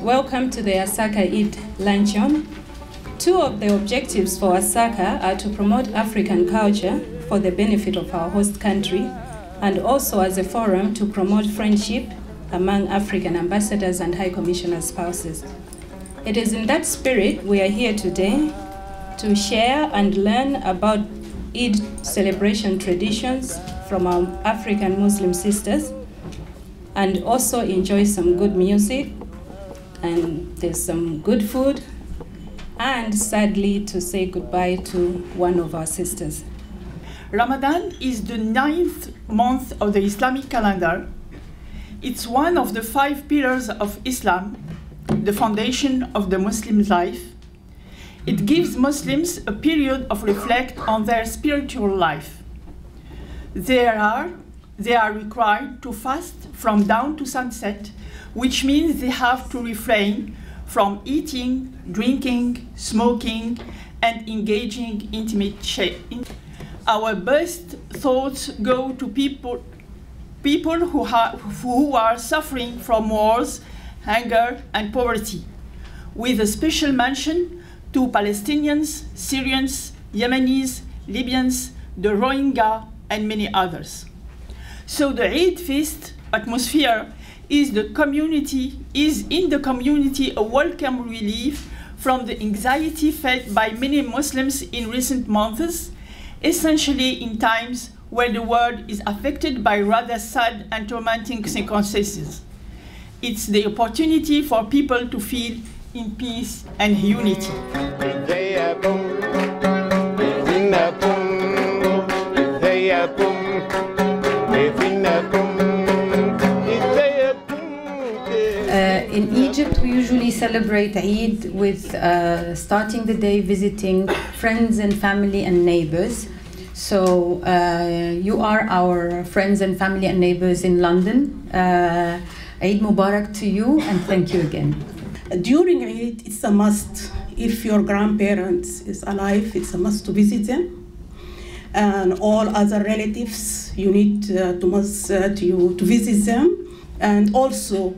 Welcome to the ASAHCA Eid Luncheon. Two of the objectives for ASAHCA are to promote African culture for the benefit of our host country and also as a forum to promote friendship among African ambassadors and High Commissioner spouses. It is in that spirit we are here today to share and learn about Eid celebration traditions from our African Muslim sisters and also enjoy some good music and there's some good food and sadly to say goodbye to one of our sisters. Ramadan is the ninth month of the Islamic calendar. It's one of the five pillars of Islam, the foundation of the Muslim life. It gives Muslims a period of reflect on their spiritual life. They are, they are required to fast from dawn to sunset, which means they have to refrain from eating, drinking, smoking, and engaging intimate shape. Our best thoughts go to people, people who, ha- who are suffering from wars, hunger, and poverty, with a special mention to Palestinians, Syrians, Yemenis, Libyans, the Rohingya, and many others. So the Eid feast atmosphere is the community is in the community a welcome relief from the anxiety felt by many Muslims in recent months, essentially in times where the world is affected by rather sad and tormenting circumstances. It's the opportunity for people to feel in peace and unity. Uh, in Egypt, we usually celebrate Eid with uh, starting the day visiting friends and family and neighbors. So uh, you are our friends and family and neighbors in London. Uh, Eid Mubarak to you and thank you again. During Eid, it's a must. If your grandparents is alive, it's a must to visit them. And all other relatives, you need uh, to must uh, to, to visit them. And also,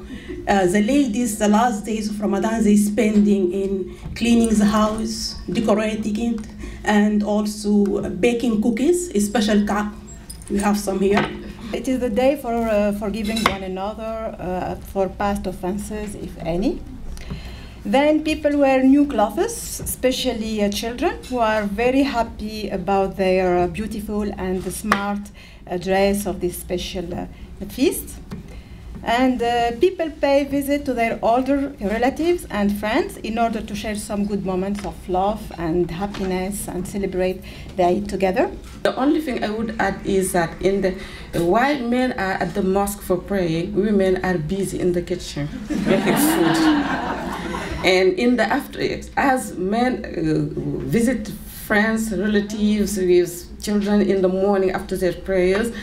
uh, the ladies, the last days of Ramadan, they spending in cleaning the house, decorating it, and also baking cookies, Special cup, We have some here. It is the day for uh, forgiving one another uh, for past offenses, if any. Then people wear new clothes, especially uh, children, who are very happy about their uh, beautiful and smart uh, dress of this special uh, feast. And uh, people pay visit to their older relatives and friends in order to share some good moments of love and happiness and celebrate the Eid together. The only thing I would add is that in the while men are at the mosque for praying, women are busy in the kitchen making food. And in the after, as men uh, visit friends, relatives with children in the morning after their prayers,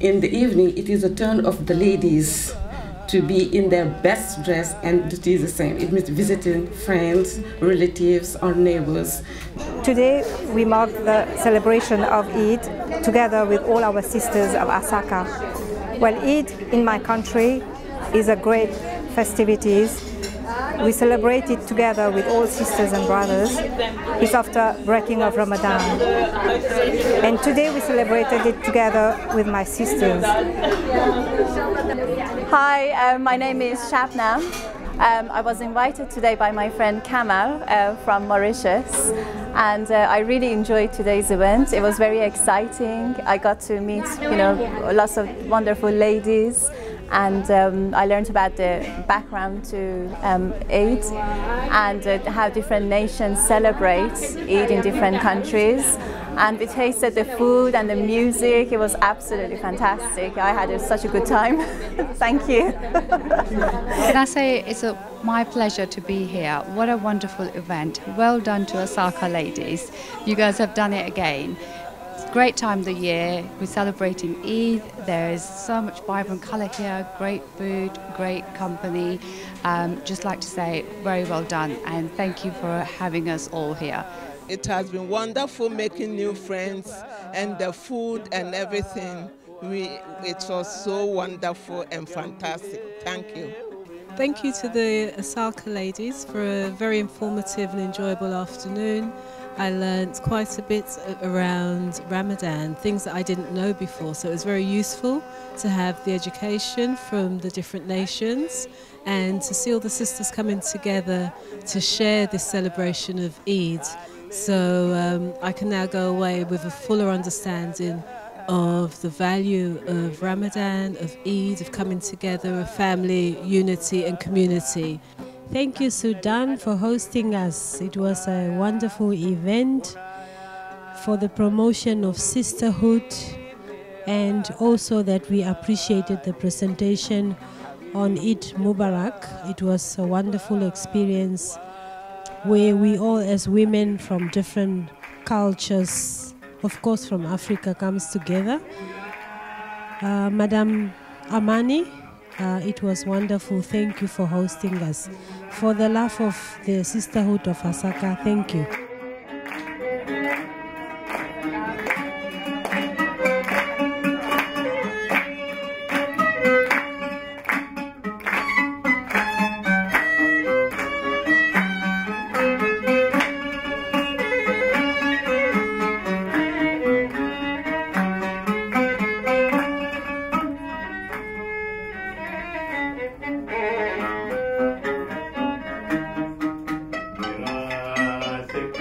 in the evening it is the turn of the ladies to be in their best dress and it is the same. It means visiting friends, relatives, or neighbors. Today we mark the celebration of Eid together with all our sisters of ASAHCA. Well, Eid in my country is a great festivities. We celebrate it together with all sisters and brothers. It's after breaking of Ramadan. And today we celebrated it together with my sisters. Hi, um, my name is Shabnam. Um, I was invited today by my friend Kamal uh, from Mauritius, and uh, I really enjoyed today's event. It was very exciting. I got to meet, you know, lots of wonderful ladies, and um, I learned about the background to um, Eid and uh, how different nations celebrate Eid in different countries. And we tasted the food and the music. It was absolutely fantastic. I had such a good time. Thank you. Can I say it's a, my pleasure to be here. What a wonderful event. Well done to ASAHCA ladies. You guys have done it again. It's great time of the year. We're celebrating Eid. There is so much vibrant colour here, great food, great company. Um, just like to say, very well done and thank you for having us all here. It has been wonderful making new friends and the food and everything. We, it was so wonderful and fantastic. Thank you. Thank you to the ASAHCA ladies for a very informative and enjoyable afternoon. I learned quite a bit around Ramadan, things that I didn't know before. So it was very useful to have the education from the different nations and to see all the sisters coming together to share this celebration of Eid. So um, I can now go away with a fuller understanding of the value of Ramadan, of Eid, of coming together, of family, unity, and community. Thank you, Sudan, for hosting us. It was a wonderful event for the promotion of sisterhood and also that we appreciated the presentation on Eid Mubarak. It was a wonderful experience where we all, as women from different cultures, of course from Africa, comes together. Uh, Madam Amani, uh, it was wonderful. Thank you for hosting us. For the love of the Sisterhood of ASAHCA, thank you.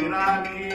Nirani